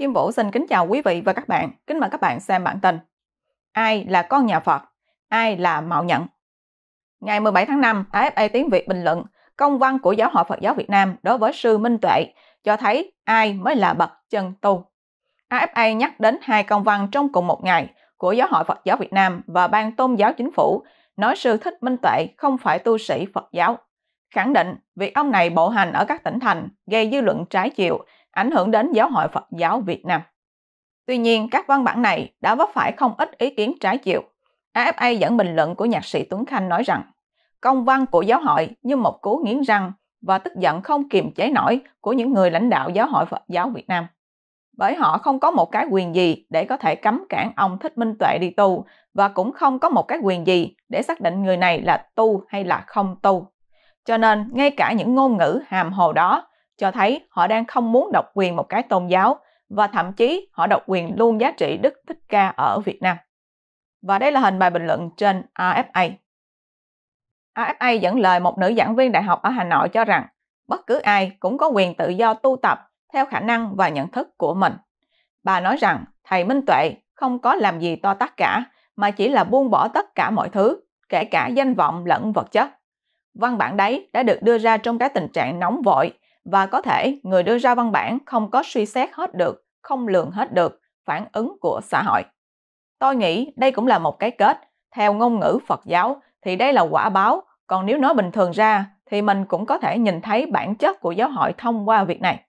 Kim Vũ xin kính chào quý vị và các bạn. Kính mời các bạn xem bản tin. Ai là con nhà Phật? Ai là mạo nhận? Ngày 17 tháng 5, AFA Tiếng Việt bình luận công văn của Giáo hội Phật giáo Việt Nam đối với sư Minh Tuệ cho thấy ai mới là bậc chân tu. AFA nhắc đến hai công văn trong cùng một ngày của Giáo hội Phật giáo Việt Nam và Ban Tôn giáo Chính phủ nói sư Thích Minh Tuệ không phải tu sĩ Phật giáo. Khẳng định việc ông này bộ hành ở các tỉnh thành gây dư luận trái chiều ảnh hưởng đến giáo hội Phật giáo Việt Nam. Tuy nhiên, các văn bản này đã vấp phải không ít ý kiến trái chiều. AFA dẫn bình luận của nhạc sĩ Tuấn Khanh nói rằng, công văn của giáo hội như một cú nghiến răng và tức giận không kiềm chế nổi của những người lãnh đạo giáo hội Phật giáo Việt Nam. Bởi họ không có một cái quyền gì để có thể cấm cản ông Thích Minh Tuệ đi tu và cũng không có một cái quyền gì để xác định người này là tu hay là không tu. Cho nên, ngay cả những ngôn ngữ hàm hồ đó cho thấy họ đang không muốn độc quyền một cái tôn giáo và thậm chí họ độc quyền luôn giá trị Đức Thích Ca ở Việt Nam. Và đây là hình bài bình luận trên AFA. AFA dẫn lời một nữ giảng viên đại học ở Hà Nội cho rằng bất cứ ai cũng có quyền tự do tu tập theo khả năng và nhận thức của mình. Bà nói rằng thầy Minh Tuệ không có làm gì to tát cả mà chỉ là buông bỏ tất cả mọi thứ, kể cả danh vọng lẫn vật chất. Văn bản đấy đã được đưa ra trong cái tình trạng nóng vội và có thể người đưa ra văn bản không có suy xét hết được, không lường hết được phản ứng của xã hội. Tôi nghĩ đây cũng là một cái kết. Theo ngôn ngữ Phật giáo thì đây là quả báo, còn nếu nói bình thường ra thì mình cũng có thể nhìn thấy bản chất của giáo hội thông qua việc này.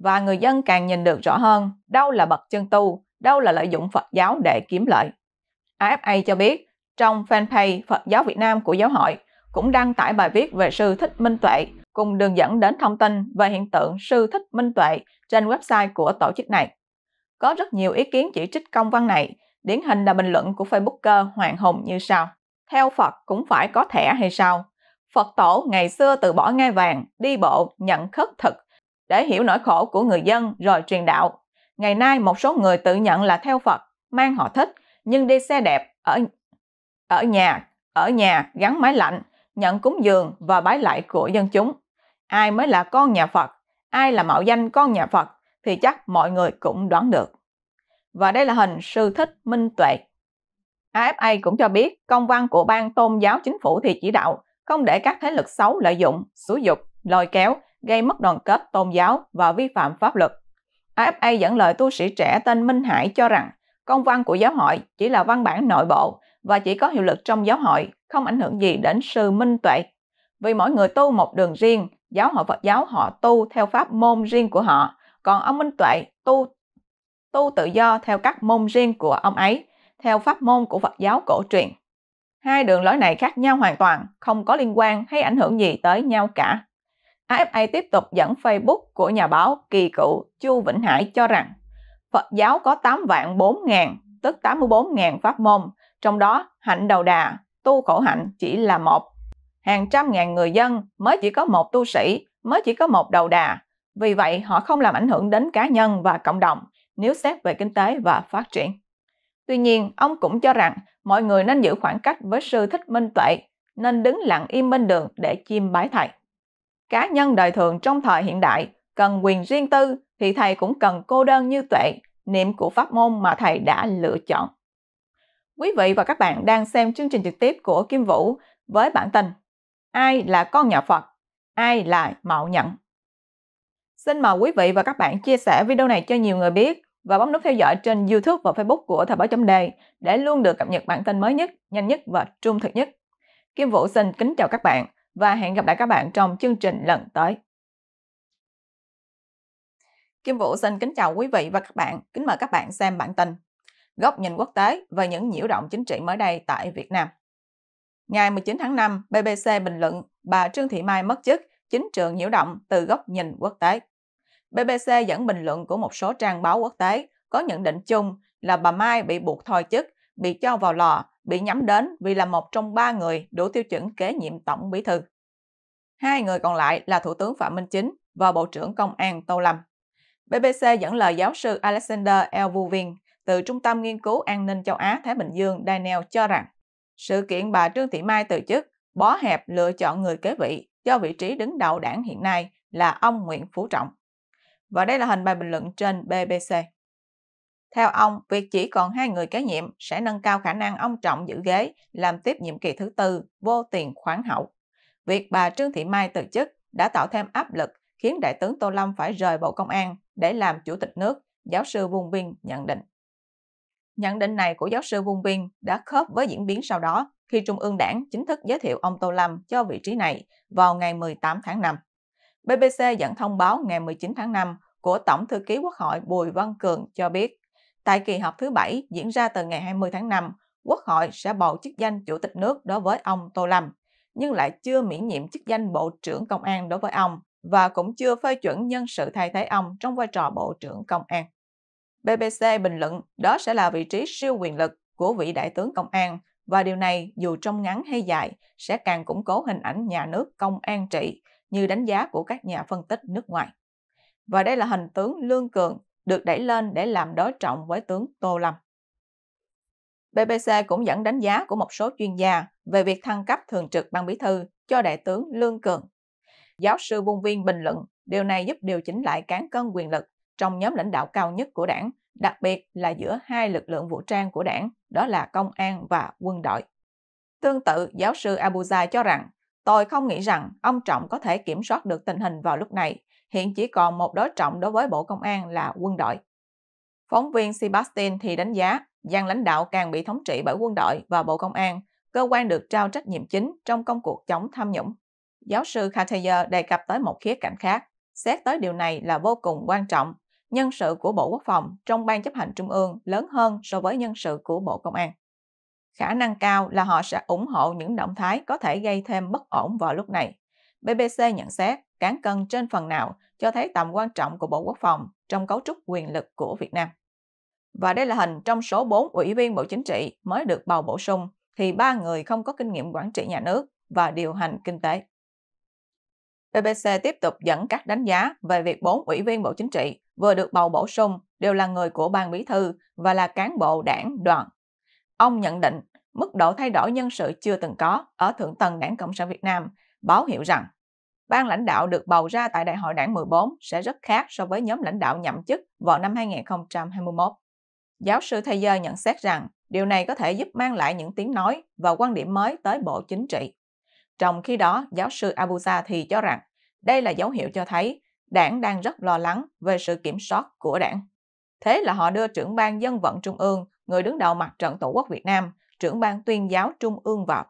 Và người dân càng nhìn được rõ hơn đâu là bậc chân tu, đâu là lợi dụng Phật giáo để kiếm lợi. AFA cho biết, trong fanpage Phật giáo Việt Nam của giáo hội cũng đăng tải bài viết về sư Thích Minh Tuệ cùng đường dẫn đến thông tin về hiện tượng sư thích minh tuệ trên website của tổ chức này. Có rất nhiều ý kiến chỉ trích công văn này, điển hình là bình luận của Facebooker Hoàng Hùng như sau. Theo Phật cũng phải có thẻ hay sao? Phật tổ ngày xưa từ bỏ ngai vàng, đi bộ, nhận khất thực, để hiểu nỗi khổ của người dân rồi truyền đạo. Ngày nay một số người tự nhận là theo Phật, mang họ thích, nhưng đi xe đẹp, ở ở nhà, ở nhà gắn máy lạnh, nhận cúng dường và bái lại của dân chúng ai mới là con nhà Phật, ai là mạo danh con nhà Phật thì chắc mọi người cũng đoán được. Và đây là hình sư thích minh tuệ. AFA cũng cho biết công văn của ban tôn giáo chính phủ thì chỉ đạo không để các thế lực xấu lợi dụng, xúi dục, lôi kéo, gây mất đoàn kết tôn giáo và vi phạm pháp luật. AFA dẫn lời tu sĩ trẻ tên Minh Hải cho rằng công văn của giáo hội chỉ là văn bản nội bộ và chỉ có hiệu lực trong giáo hội, không ảnh hưởng gì đến sư minh tuệ. Vì mỗi người tu một đường riêng, giáo hội Phật giáo họ tu theo pháp môn riêng của họ, còn ông Minh Tuệ tu tu tự do theo các môn riêng của ông ấy, theo pháp môn của Phật giáo cổ truyền. Hai đường lối này khác nhau hoàn toàn, không có liên quan hay ảnh hưởng gì tới nhau cả. AFA tiếp tục dẫn Facebook của nhà báo kỳ cựu Chu Vĩnh Hải cho rằng Phật giáo có 8 vạn 4 ngàn, tức 84 ngàn pháp môn, trong đó hạnh đầu đà, tu khổ hạnh chỉ là một hàng trăm ngàn người dân mới chỉ có một tu sĩ, mới chỉ có một đầu đà. Vì vậy, họ không làm ảnh hưởng đến cá nhân và cộng đồng nếu xét về kinh tế và phát triển. Tuy nhiên, ông cũng cho rằng mọi người nên giữ khoảng cách với sư thích minh tuệ, nên đứng lặng im bên đường để chiêm bái thầy. Cá nhân đời thường trong thời hiện đại cần quyền riêng tư thì thầy cũng cần cô đơn như tuệ, niệm của pháp môn mà thầy đã lựa chọn. Quý vị và các bạn đang xem chương trình trực tiếp của Kim Vũ với bản tin ai là con nhà Phật, ai là mạo nhận. Xin mời quý vị và các bạn chia sẻ video này cho nhiều người biết và bấm nút theo dõi trên YouTube và Facebook của Thời báo chấm đề để luôn được cập nhật bản tin mới nhất, nhanh nhất và trung thực nhất. Kim Vũ xin kính chào các bạn và hẹn gặp lại các bạn trong chương trình lần tới. Kim Vũ xin kính chào quý vị và các bạn, kính mời các bạn xem bản tin Góc nhìn quốc tế và những nhiễu động chính trị mới đây tại Việt Nam. Ngày 19 tháng 5, BBC bình luận bà Trương Thị Mai mất chức, chính trường nhiễu động từ góc nhìn quốc tế. BBC dẫn bình luận của một số trang báo quốc tế có nhận định chung là bà Mai bị buộc thôi chức, bị cho vào lò, bị nhắm đến vì là một trong ba người đủ tiêu chuẩn kế nhiệm tổng bí thư. Hai người còn lại là Thủ tướng Phạm Minh Chính và Bộ trưởng Công an Tô Lâm. BBC dẫn lời giáo sư Alexander L. Vuvin từ Trung tâm Nghiên cứu An ninh châu Á-Thái Bình Dương Daniel cho rằng sự kiện bà Trương Thị Mai từ chức, bó hẹp lựa chọn người kế vị cho vị trí đứng đầu đảng hiện nay là ông Nguyễn Phú Trọng. Và đây là hình bài bình luận trên BBC. Theo ông, việc chỉ còn hai người kế nhiệm sẽ nâng cao khả năng ông Trọng giữ ghế làm tiếp nhiệm kỳ thứ tư vô tiền khoáng hậu. Việc bà Trương Thị Mai từ chức đã tạo thêm áp lực khiến Đại tướng Tô Lâm phải rời Bộ Công an để làm Chủ tịch nước, giáo sư Vung Vinh nhận định. Nhận định này của giáo sư Vung Vinh đã khớp với diễn biến sau đó khi Trung ương Đảng chính thức giới thiệu ông Tô Lâm cho vị trí này vào ngày 18 tháng 5. BBC dẫn thông báo ngày 19 tháng 5 của Tổng thư ký Quốc hội Bùi Văn Cường cho biết, tại kỳ họp thứ bảy diễn ra từ ngày 20 tháng 5, Quốc hội sẽ bầu chức danh Chủ tịch nước đối với ông Tô Lâm, nhưng lại chưa miễn nhiệm chức danh Bộ trưởng Công an đối với ông và cũng chưa phê chuẩn nhân sự thay thế ông trong vai trò Bộ trưởng Công an. BBC bình luận, đó sẽ là vị trí siêu quyền lực của vị đại tướng công an và điều này, dù trong ngắn hay dài, sẽ càng củng cố hình ảnh nhà nước công an trị như đánh giá của các nhà phân tích nước ngoài. Và đây là hình tướng Lương Cường được đẩy lên để làm đối trọng với tướng Tô Lâm. BBC cũng dẫn đánh giá của một số chuyên gia về việc thăng cấp thường trực ban bí thư cho đại tướng Lương Cường. Giáo sư Vung Viên bình luận, điều này giúp điều chỉnh lại cán cân quyền lực trong nhóm lãnh đạo cao nhất của đảng, đặc biệt là giữa hai lực lượng vũ trang của đảng, đó là công an và quân đội. Tương tự, giáo sư Abuja cho rằng, tôi không nghĩ rằng ông Trọng có thể kiểm soát được tình hình vào lúc này, hiện chỉ còn một đối trọng đối với Bộ Công an là quân đội. Phóng viên Sebastian thì đánh giá, gian lãnh đạo càng bị thống trị bởi quân đội và Bộ Công an, cơ quan được trao trách nhiệm chính trong công cuộc chống tham nhũng. Giáo sư Khateyer đề cập tới một khía cạnh khác, xét tới điều này là vô cùng quan trọng nhân sự của Bộ Quốc phòng trong Ban chấp hành Trung ương lớn hơn so với nhân sự của Bộ Công an. Khả năng cao là họ sẽ ủng hộ những động thái có thể gây thêm bất ổn vào lúc này. BBC nhận xét, cán cân trên phần nào cho thấy tầm quan trọng của Bộ Quốc phòng trong cấu trúc quyền lực của Việt Nam. Và đây là hình trong số 4 ủy viên Bộ Chính trị mới được bầu bổ sung thì ba người không có kinh nghiệm quản trị nhà nước và điều hành kinh tế. BBC tiếp tục dẫn các đánh giá về việc bốn ủy viên Bộ Chính trị vừa được bầu bổ sung đều là người của ban bí thư và là cán bộ đảng đoàn. Ông nhận định mức độ thay đổi nhân sự chưa từng có ở thượng tầng Đảng Cộng sản Việt Nam báo hiệu rằng ban lãnh đạo được bầu ra tại Đại hội Đảng 14 sẽ rất khác so với nhóm lãnh đạo nhậm chức vào năm 2021. Giáo sư Thayer nhận xét rằng điều này có thể giúp mang lại những tiếng nói và quan điểm mới tới Bộ Chính trị. Trong khi đó, giáo sư Abuza thì cho rằng đây là dấu hiệu cho thấy đảng đang rất lo lắng về sự kiểm soát của đảng. Thế là họ đưa trưởng ban dân vận trung ương, người đứng đầu mặt trận Tổ quốc Việt Nam, trưởng ban tuyên giáo trung ương vào.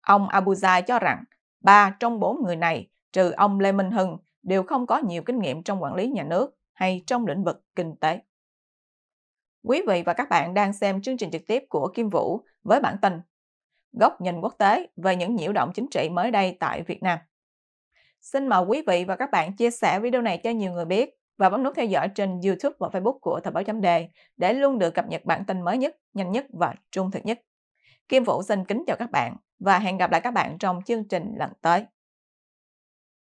Ông Abuzai cho rằng ba trong bốn người này, trừ ông Lê Minh Hưng, đều không có nhiều kinh nghiệm trong quản lý nhà nước hay trong lĩnh vực kinh tế. Quý vị và các bạn đang xem chương trình trực tiếp của Kim Vũ với bản tin Góc nhìn quốc tế về những nhiễu động chính trị mới đây tại Việt Nam. Xin mời quý vị và các bạn chia sẻ video này cho nhiều người biết và bấm nút theo dõi trên YouTube và Facebook của Thời báo chấm đề để luôn được cập nhật bản tin mới nhất, nhanh nhất và trung thực nhất. Kim Vũ xin kính chào các bạn và hẹn gặp lại các bạn trong chương trình lần tới.